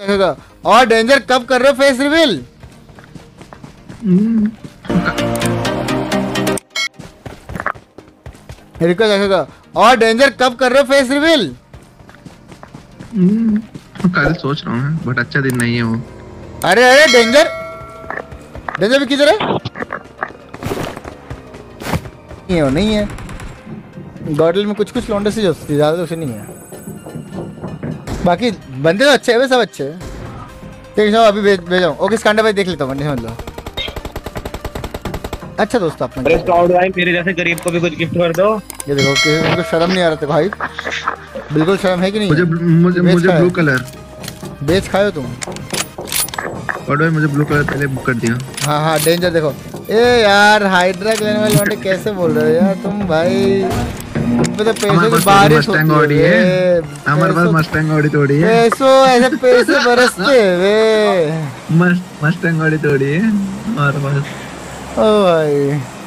देखेगा और डेंजर कब कर रहे हो फेस रिवील रिको देखेगा और डेंजर कब कर रहे हो फेस रिवील कल सोच रहा हूँ बट अच्छा दिन नहीं है वो। अरे अरे डेंजर डेंजर भी किधर है? नहीं है वो नहीं है। गॉडल में कुछ कुछ लौंडे से जो ज़्यादा तो उसे नहीं है। बाकी बंदे तो अच्छे हैं सब अच्छे हैं। ठीक है अभी भेज भेजाऊँ। ओके स्कांडा भाई देख लेता हूँ समझ लो। अच्छा दोस्त अपना अरे स्काउट भाई मेरे जैसे गरीब को भी कुछ गिफ्ट कर दो। ये देखो कि उनको शर्म नहीं आ रहा था भाई। बिल्कुल शर्म है कि नहीं? मुझे मुझे मुझे ब्लू कलर बेच खाए हो तुम? और भाई मुझे ब्लू कलर पहले बुक कर दिया। हाँ हाँ डेंजर देखो। ए यार हाइड्रा लेने वाले कैसे बोल रहे हो यार तुम भाई? पे तो पैसे की बारिश मस्टैंग ऑडी है हमारे पास मस्टैंग ऑडी थोड़ी है पैसों ऐसे पैसे बरसते हैं वे मस्ट मस्टैंग ऑडी थोड़ी है हमारे पास ओ भाई